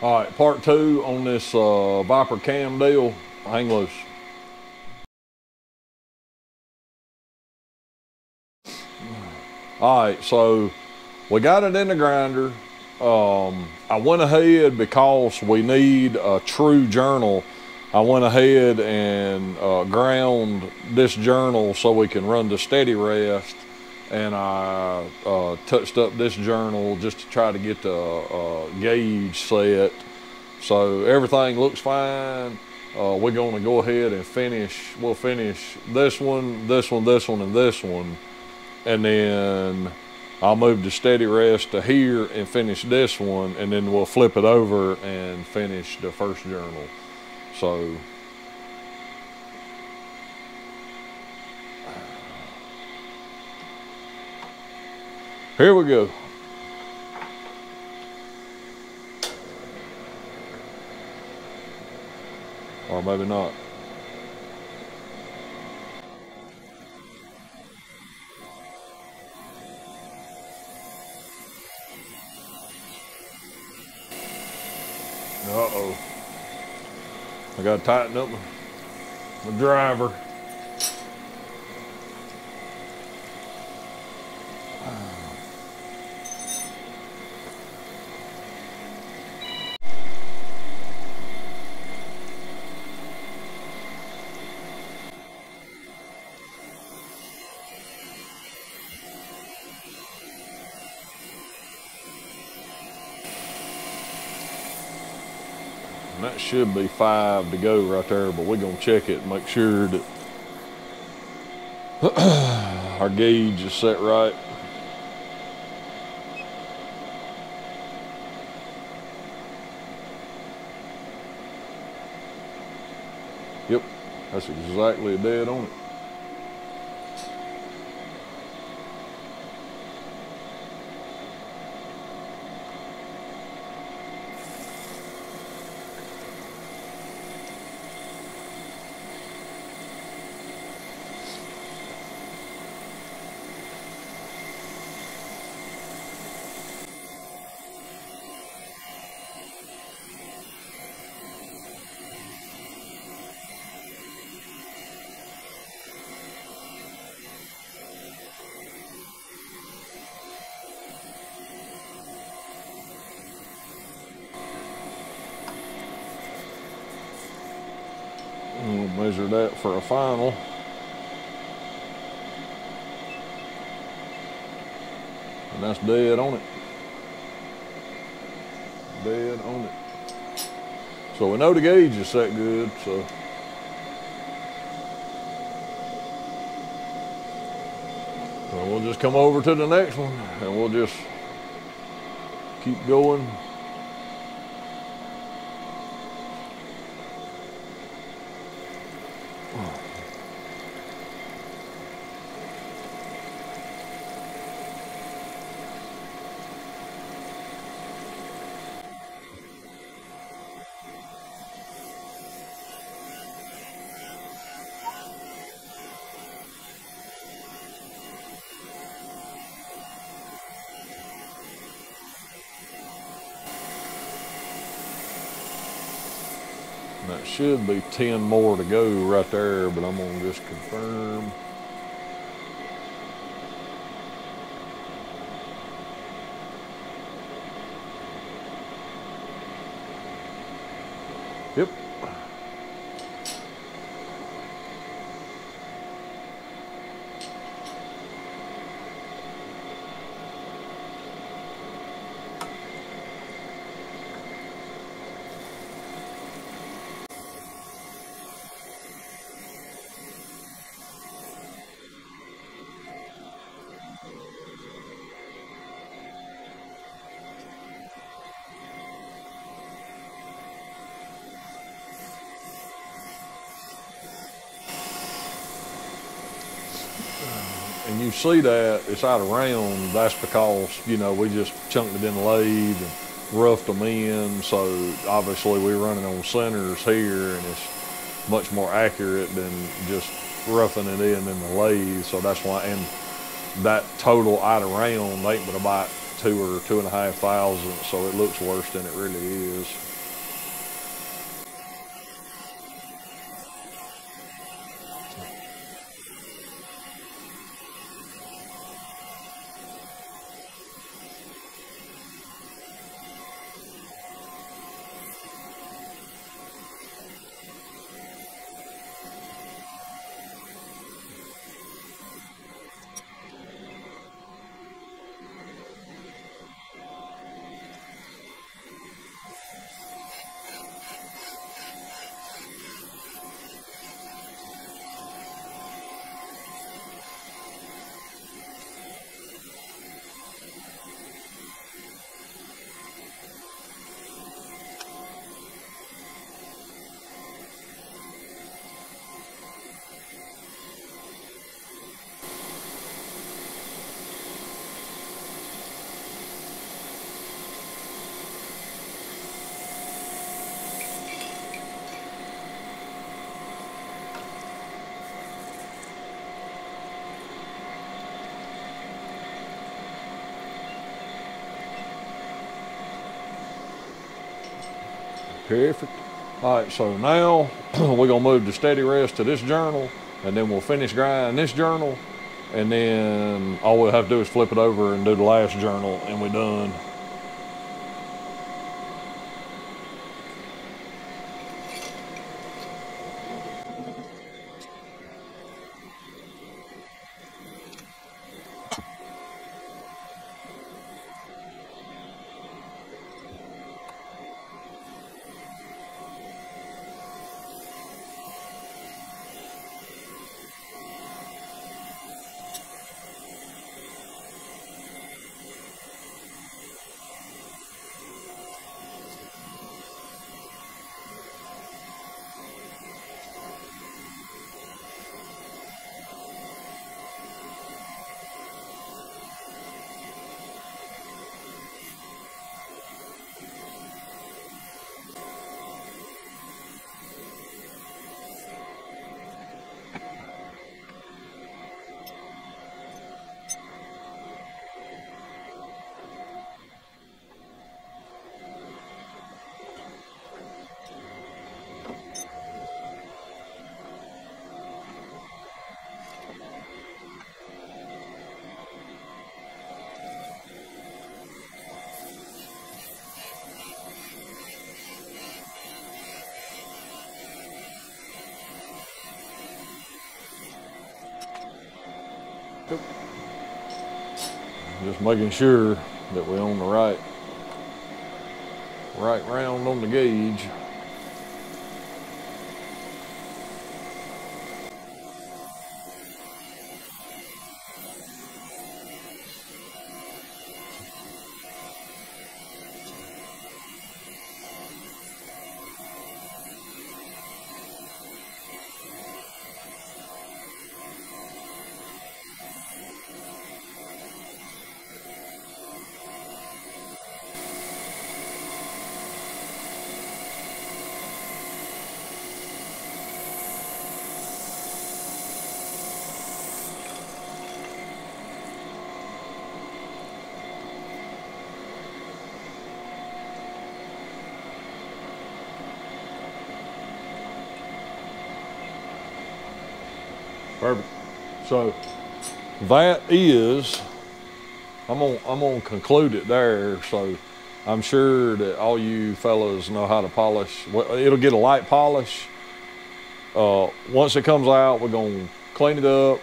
All right, part two on this uh, Viper cam deal. Hang loose. All right, so we got it in the grinder. Um, I went ahead because we need a true journal. I went ahead and uh, ground this journal so we can run the steady rest. And I uh, touched up this journal just to try to get the uh, gauge set. So everything looks fine. Uh, we're going to go ahead and finish. We'll finish this one, this one, this one, and this one. And then I'll move the steady rest to here and finish this one, and then we'll flip it over and finish the first journal. So here we go. Or maybe not. Uh-oh. I gotta tighten up my, my driver. That should be five to go right there, but we're gonna check it make sure that our gauge is set right. Yep, that's exactly dead on it. We'll measure that for a final. And that's dead on it. Dead on it. So we know the gauge is set good, so. So we'll just come over to the next one and we'll just keep going. 哦 That should be 10 more to go right there, but I'm gonna just confirm. Yep. And you see that it's out of round, that's because, you know, we just chunked it in the lathe and roughed them in. So obviously we're running on centers here and it's much more accurate than just roughing it in in the lathe. So that's why, and that total out of round ain't but about two or two and a half thousand. So it looks worse than it really is. Perfect. All right, so now we're gonna move to steady rest to this journal, and then we'll finish grinding this journal, and then all we'll have to do is flip it over and do the last journal, and we're done. Just making sure that we're on the right, right round on the gauge. Perfect. So that is, I'm gonna, I'm gonna conclude it there. So I'm sure that all you fellas know how to polish. It'll get a light polish. Uh, once it comes out, we're gonna clean it up.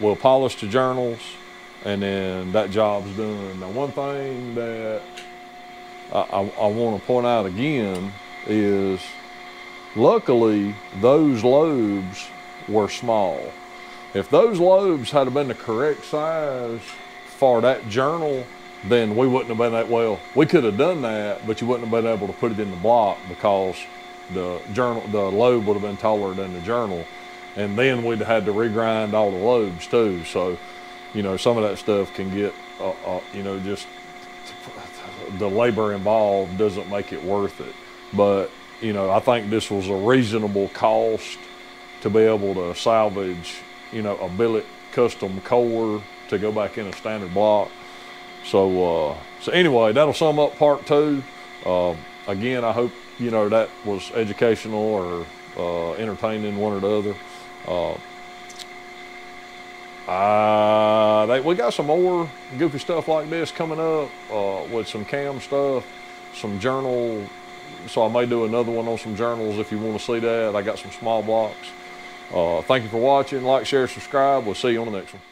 We'll polish the journals and then that job's done. Now, one thing that I, I, I want to point out again is luckily those lobes were small. If those lobes had been the correct size for that journal, then we wouldn't have been that well. We could have done that, but you wouldn't have been able to put it in the block because the journal, the lobe would have been taller than the journal, and then we'd have had to regrind all the lobes too. So, you know, some of that stuff can get, uh, uh, you know, just the labor involved doesn't make it worth it. But you know, I think this was a reasonable cost to be able to salvage you know, a billet custom core to go back in a standard block. So, uh, so anyway, that'll sum up part two. Uh, again, I hope, you know, that was educational or uh, entertaining, one or the other. Uh, we got some more goofy stuff like this coming up uh, with some cam stuff, some journal. So I may do another one on some journals if you want to see that. I got some small blocks. Uh, thank you for watching. Like, share, subscribe. We'll see you on the next one.